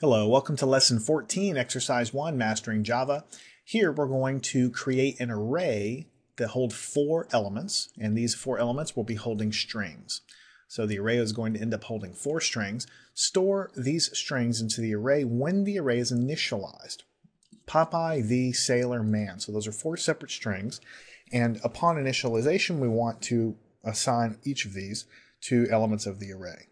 Hello, welcome to lesson 14, exercise 1, mastering Java. Here we're going to create an array that hold four elements, and these four elements will be holding strings. So the array is going to end up holding four strings. Store these strings into the array when the array is initialized. Popeye the Sailor Man. So those are four separate strings, and upon initialization we want to assign each of these to elements of the array.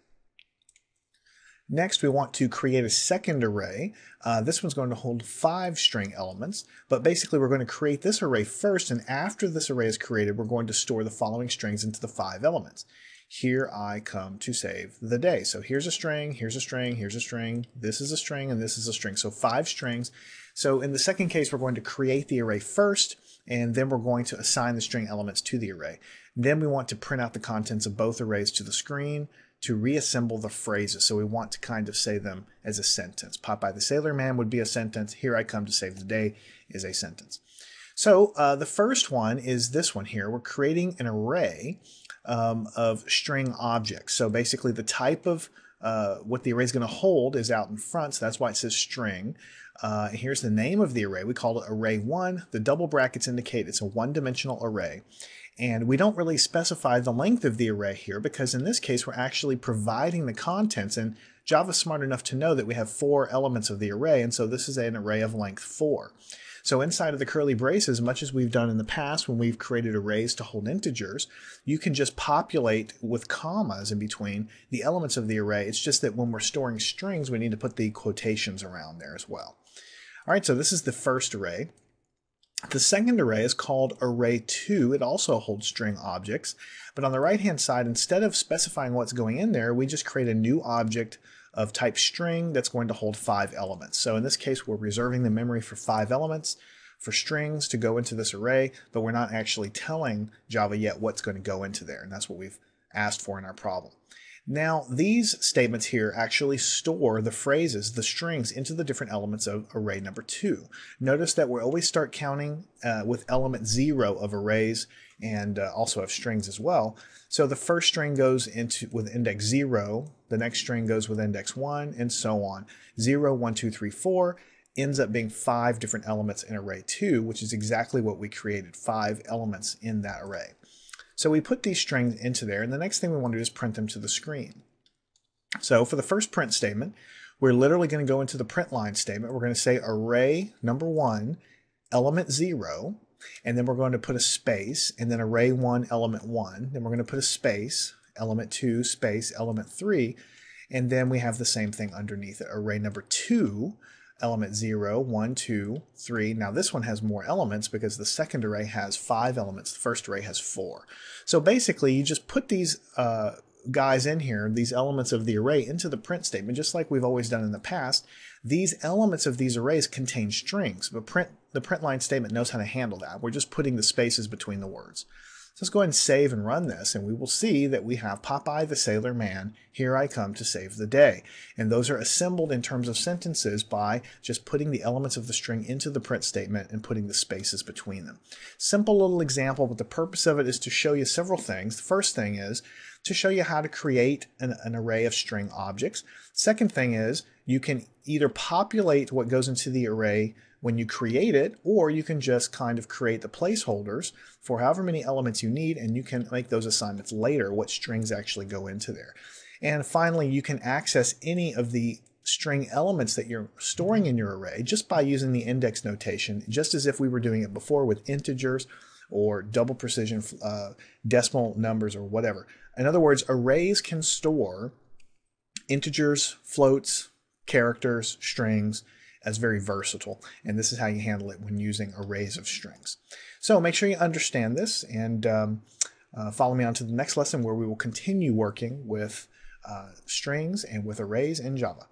Next, we want to create a second array. Uh, this one's going to hold five string elements, but basically we're going to create this array first, and after this array is created, we're going to store the following strings into the five elements. Here I come to save the day. So here's a string, here's a string, here's a string, this is a string, and this is a string. So five strings. So in the second case, we're going to create the array first, and then we're going to assign the string elements to the array. Then we want to print out the contents of both arrays to the screen, to reassemble the phrases. So we want to kind of say them as a sentence. Popeye the Sailor Man would be a sentence. Here I come to save the day is a sentence. So uh, the first one is this one here. We're creating an array um, of string objects. So basically the type of uh, what the array is going to hold is out in front. So that's why it says string. Uh, here's the name of the array. We call it array one. The double brackets indicate it's a one-dimensional array. And we don't really specify the length of the array here because in this case we're actually providing the contents and Java's smart enough to know that we have four elements of the array and so this is an array of length 4. So inside of the curly braces, much as we've done in the past when we've created arrays to hold integers, you can just populate with commas in between the elements of the array. It's just that when we're storing strings, we need to put the quotations around there as well. All right, so this is the first array. The second array is called array2. It also holds string objects. But on the right-hand side, instead of specifying what's going in there, we just create a new object of type string that's going to hold five elements. So in this case, we're reserving the memory for five elements for strings to go into this array, but we're not actually telling Java yet what's going to go into there. And that's what we've asked for in our problem. Now, these statements here actually store the phrases, the strings, into the different elements of array number two. Notice that we always start counting uh, with element zero of arrays and uh, also of strings as well. So the first string goes into with index zero, the next string goes with index one, and so on. Zero, one, two, three, four ends up being five different elements in array two, which is exactly what we created, five elements in that array. So we put these strings into there, and the next thing we want to do is print them to the screen. So for the first print statement, we're literally going to go into the print line statement. We're going to say array number one, element zero, and then we're going to put a space, and then array one, element one. Then we're going to put a space, element two, space, element three, and then we have the same thing underneath it. Array number two, element 0, 1, 2, 3. Now this one has more elements because the second array has 5 elements, the first array has 4. So basically you just put these uh, guys in here, these elements of the array, into the print statement, just like we've always done in the past. These elements of these arrays contain strings, but print, the print line statement knows how to handle that. We're just putting the spaces between the words. So let's go ahead and save and run this, and we will see that we have Popeye the Sailor Man, here I come to save the day. And those are assembled in terms of sentences by just putting the elements of the string into the print statement and putting the spaces between them. Simple little example, but the purpose of it is to show you several things. The first thing is to show you how to create an, an array of string objects. Second thing is you can either populate what goes into the array when you create it, or you can just kind of create the placeholders for however many elements you need, and you can make those assignments later, what strings actually go into there. And finally, you can access any of the string elements that you're storing in your array just by using the index notation, just as if we were doing it before with integers or double precision uh, decimal numbers or whatever. In other words, arrays can store integers, floats, characters, strings, as very versatile. And this is how you handle it when using arrays of strings. So make sure you understand this and um, uh, follow me on to the next lesson where we will continue working with uh, strings and with arrays in Java.